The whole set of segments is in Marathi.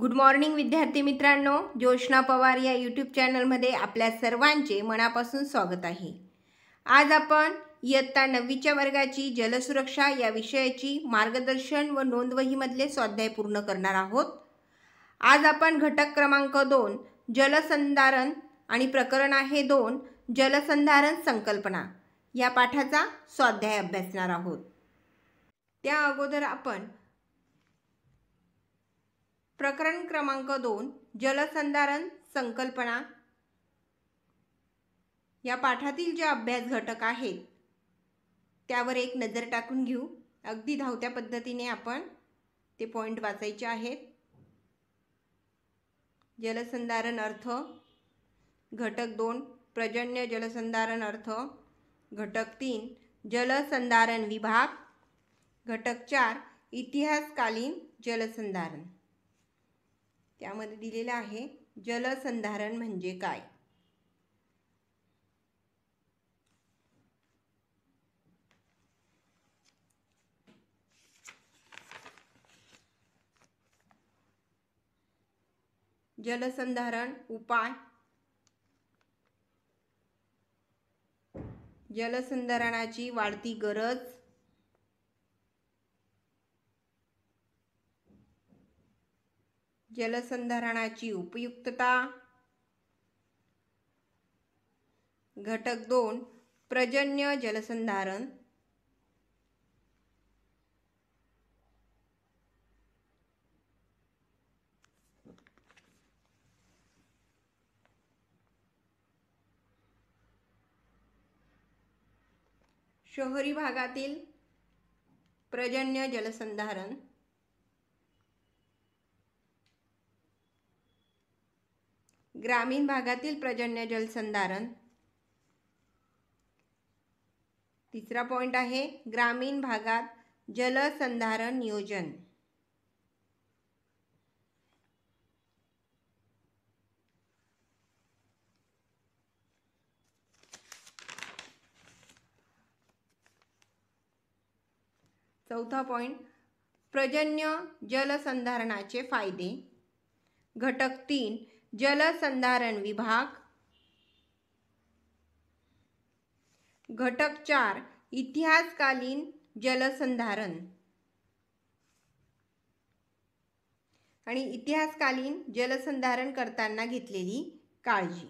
गुड मॉर्निंग विद्यार्थी मित्रांनो. जोशना पवार या यूट्यूब चॅनलमध्ये आपल्या सर्वांचे मनापासून स्वागत आहे. आज आपण इयत्ता नववीच्या वर्गाची जलसुरक्षा या विषयाची मार्गदर्शन व नोंदवहीमधले स्वाध्याय पूर्ण करणार आहोत. आज आपण घटक क्रमांक दोन जलसंधारण आणि प्रकरण आहे दोन जलसंधारण संकल्पना या पाठाचा स्वाध्याय अभ्यासणार आहोत. त्या अगोदर आपण प्रकरण क्रमांक दोन जलसंधारण संकल्पना. या पाठातील जे अभ्यास घटक आहेत त्यावर एक नजर टाकून घेऊ. अगदी धावत्या पद्धतीने आपण ते पॉईंट वाचायचे आहेत. जलसंधारण अर्थ घटक दोन प्रजन्य जलसंधारण अर्थ. घटक तीन जलसंधारण विभाग. घटक चार इतिहासकालीन जलसंधारण. त्यामध्ये दिलेलं आहे जलसंधारण म्हणजे काय? जलसंधारण उपाय. जलसंधारणाची वाढती गरज. जलसंधारणाची उपयुक्तता. घटक दोन प्रजन्य जलसंधारण. शहरी भागातील प्रजन्य जलसंधारण. ग्रामीण भागातील प्रजन्य जलसंधारण तिसरा पॉईंट आहे ग्रामीण भागात जलसंधारण नियोजन. चौथा पॉईंट प्रजन्य जलसंधारणाचे फायदे. घटक तीन जलसंधारण विभाग. घटक चार इतिहासकालीन जलसंधारण. आणि इतिहासकालीन जलसंधारण करताना घेतलेली काळजी.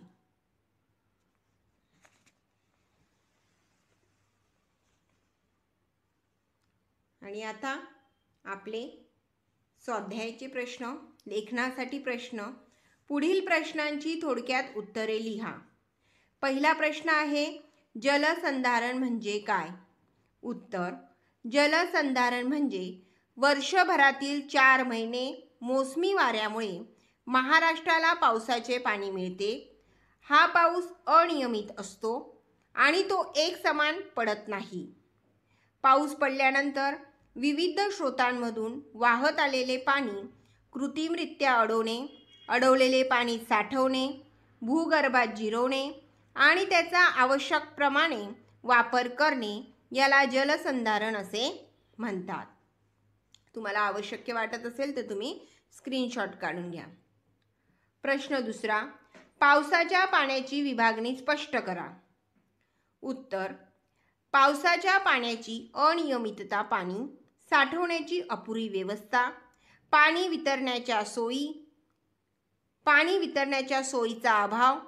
आणि आता आपले स्वाध्यायाचे प्रश्न लेखनासाठी प्रश्न पुढील प्रश्नांची थोडक्यात उत्तरे लिहा. पहिला प्रश्न आहे जलसंधारण म्हणजे काय? उत्तर जलसंधारण म्हणजे वर्षभरातील चार महिने मोसमी वाऱ्यामुळे महाराष्ट्राला पावसाचे पाणी मिळते. हा पाऊस अनियमित असतो आणि तो एक समान पडत नाही. पाऊस पडल्यानंतर विविध स्रोतांमधून वाहत आलेले पाणी कृत्रिमरित्या अडवणे अडवलेले पाणी साठवणे भूगर्भात जिरवणे आणि त्याचा आवश्यकप्रमाणे वापर करणे याला जलसंधारण असे म्हणतात. तुम्हाला आवश्यक वाटत असेल तर तुम्ही स्क्रीनशॉट काढून घ्या. प्रश्न दुसरा पावसाच्या पाण्याची विभागणी स्पष्ट करा. उत्तर पावसाच्या पाण्याची अनियमितता पाणी साठवण्याची अपुरी व्यवस्था पाणी वितरण्याच्या सोयी पाणी वितरण्याच्या सोयीचा अभाव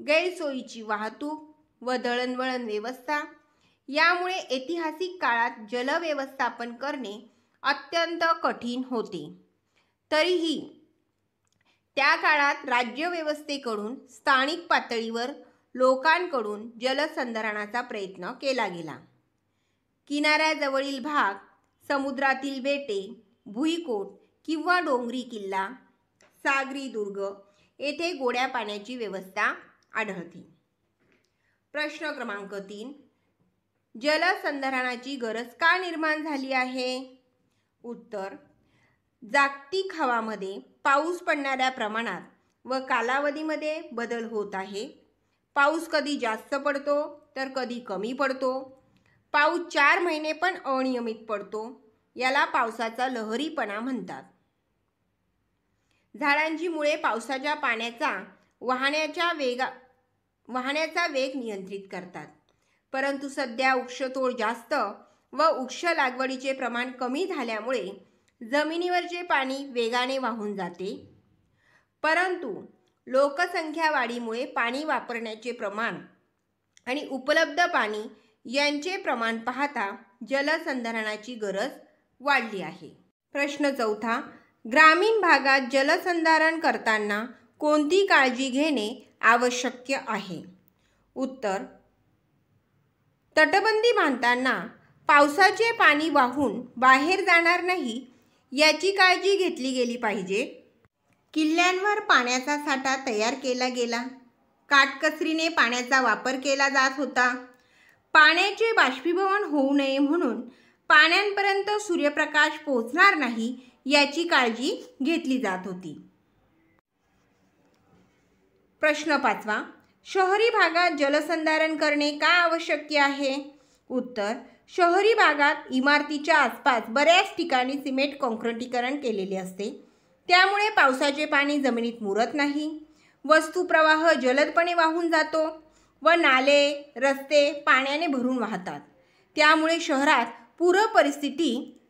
गैरसोयीची वाहतूक व दळणवळण व्यवस्था यामुळे ऐतिहासिक काळात जलव्यवस्थापन करणे अत्यंत कठीण होते. तरीही त्या काळात राज्यव्यवस्थेकडून स्थानिक पातळीवर लोकांकडून जलसंधारणाचा प्रयत्न केला गेला. किनाऱ्याजवळील भाग समुद्रातील बेटे भुईकोट किंवा डोंगरी किल्ला सागरी दुर्ग येथे गोड्या पाण्याची व्यवस्था आढळते. प्रश्न क्रमांक तीन. जलसंधारणाची गरज का निर्माण झाली आहे? उत्तर. जागतिक हवामध्ये पाऊस पडणाऱ्या प्रमाणात व कालावधीमध्ये बदल होत आहे. पाऊस कधी जास्त पडतो तर कधी कमी पडतो. पाऊस चार महिने पण अनियमित पडतो याला पावसाचा लहरीपणा म्हणतात. झाडांची मुळे पावसाच्या पाण्याचा वाहण्याच्या वेगा वाहण्याचा वेग नियंत्रित करतात. परंतु सध्या वृक्षतोड जास्त व वृक्ष लागवडीचे प्रमाण कमी झाल्यामुळे जमिनीवरचे पाणी वेगाने वाहून जाते. परंतु लोकसंख्या वाढीमुळे पाणी वापरण्याचे प्रमाण आणि उपलब्ध पाणी यांचे प्रमाण पाहता जलसंधारणाची गरज वाढली आहे. प्रश्न चौथा ग्रामीण भागात जलसंधारण करताना कोणती काळजी घेणे आवश्यक आहे? उत्तर तटबंदी बांधताना पावसाचे पाणी वाहून बाहेर जाणार नाही याची काळजी घेतली गेली पाहिजे. किल्ल्यांवर पाण्याचा साठा तयार केला गेला. काटकसरीने पाण्याचा वापर केला जात होता. पाण्याचे बाष्पीभवन होऊ नये म्हणून पाण्यांपर्यंत सूर्यप्रकाश पोहोचणार नाही याची काळजी घेतली जात होती. प्रश्न पाचवा शहरी भागात जलसंधारण करणे का आवश्यक आहे? उत्तर शहरी भागात इमारतीच्या आसपास बऱ्याच ठिकाणी सिमेंट कॉन्क्रिटीकरण केलेले असते. त्यामुळे पावसाचे पाणी जमिनीत मुरत नाही. वस्तुप्रवाह जलदपणे वाहून जातो व नाले रस्ते पाण्याने भरून वाहतात. त्यामुळे शहरात पूर परिस्थिती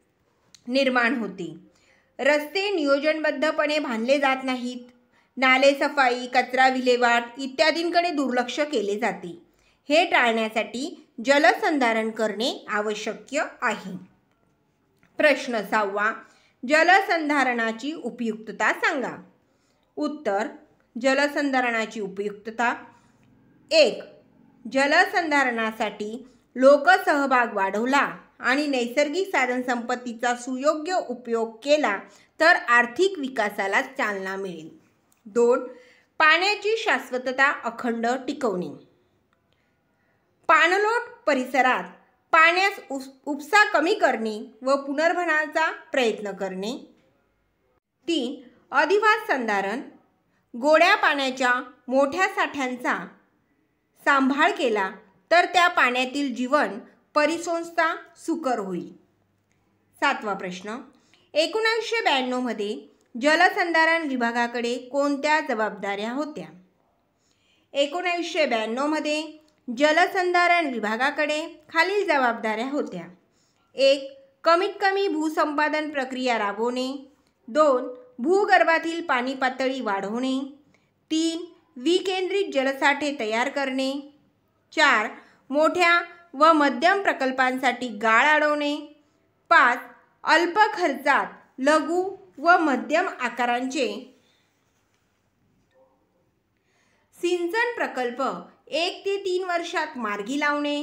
निर्माण होती. रस्ते नियोजनबद्धपणे बांधले जात नाहीत. नाले सफाई कचरा विल्हेवाट इत्यादींकडे दुर्लक्ष केले जाते. हे टाळण्यासाठी जलसंधारण करणे आवश्यक आहे. प्रश्न सहावा जलसंधारणाची उपयुक्तता सांगा. उत्तर जलसंधारणाची उपयुक्तता. एक जलसंधारणासाठी लोकसहभाग वाढवला. आणि नैसर्गिक साधनसंपत्तीचा सुयोग्य उपयोग केला तर आर्थिक विकासाला चालना मिळेल. दोन पाण्याची शाश्वतता अखंड टिकवणे. पाणलोट परिसरात पाण्यास उपसा कमी करणे व पुनर्भरणाचा प्रयत्न करणे. तीन अधिवास संधारण. गोड्या पाण्याच्या मोठ्या साठ्यांचा सांभाळ केला तर त्या पाण्यातील जीवन परिसंस्था सुकर होईल सातवा प्रश्न. एकोणीसशे ब्याण्णवमध्ये जलसंधारण विभागाकडे कोणत्या जबाबदाऱ्या होत्या? एकोणीसशे ब्याण्णवमध्ये जलसंधारण विभागाकडे खालील जबाबदाऱ्या होत्या. एक कमीत कमी भूसंपादन प्रक्रिया राबवणे. दोन भूगर्भातील पाणी पातळी वाढवणे. तीन विकेंद्रित जलसाठे तयार करणे. चार मोठ्या व मध्यम प्रकल्पांसाठी गाळ अडवणे. पाच अल्प खर्चात लघु व मध्यम आकारांचे. सिंचन प्रकल्प एक ते तीन वर्षात मार्गी लावणे.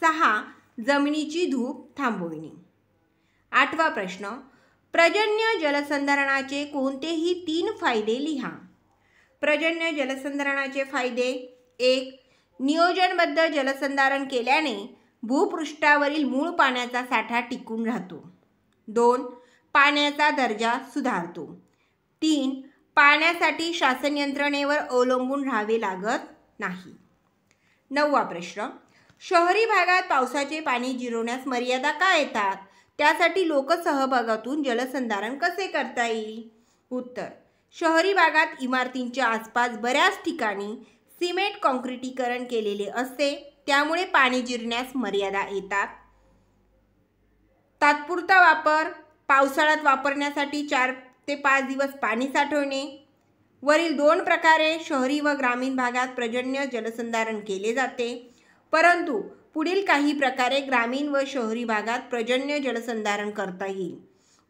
सहा जमिनीची धूप थांबविणे. आठवा प्रश्न प्रजन्य जलसंधारणाचे कोणतेही तीन फायदे लिहा. प्रजन्य जलसंधारणाचे फायदे एक नियोजनबद्ध जलसंधारण केल्याने भूपृष्ठावरील मूळ पाण्याचा साठा टिकून राहतो. दोन पाण्याचा दर्जा सुधारतो. तीन पाण्यासाठी शासन यंत्रणेवर अवलंबून राहावे लागत नाही. नववा प्रश्न शहरी भागात पावसाचे पाणी जिरवण्यास मर्यादा का येतात? त्यासाठी लोकसहभागातून जलसंधारण कसे करता येईल? उत्तर शहरी भागात इमारतींच्या आसपास बऱ्याच ठिकाणी सिमेंट कॉन्क्रिटीकरण केलेले असते त्यामुळे पाणी जिरण्यास मर्यादा येतात. तात्पुरता वापर पावसाळ्यात वापरण्यासाठी चार ते पाच दिवस पाणी साठवणे. वरील दोन प्रकारे शहरी व ग्रामीण भागात प्रजन्य जलसंधारण केले जाते. परंतु पुढील काही प्रकारे ग्रामीण व शहरी भागात प्रजन्य जलसंधारण करता येईल.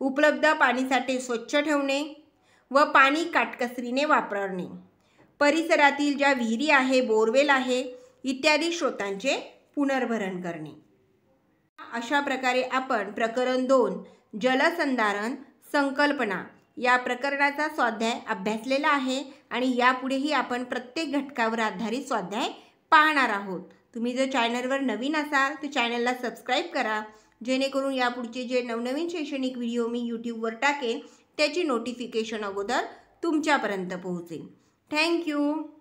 उपलब्ध पाणीसाठे स्वच्छ ठेवणे व पाणी काटकसरीने वापरणे. परिसरातील ज्या विहिरी आहे बोरवेल आहे इत्यादी स्रोतांचे पुनर्भरण करणे. अशा प्रकारे आपण प्रकरण दोन जलसंधारण संकल्पना या प्रकरणाचा स्वाध्याय अभ्यासलेला आहे आणि यापुढेही आपण प्रत्येक घटकावर आधारित स्वाध्याय पाहणार आहोत. तुम्ही जर चॅनलवर नवीन असाल तर चॅनलला सबस्क्राईब करा. जेणेकरून यापुढचे जे नवनवीन शैक्षणिक व्हिडिओ मी यूट्यूबवर टाकेन त्याची नोटिफिकेशन अगोदर तुमच्यापर्यंत पोहोचेल. Thank you.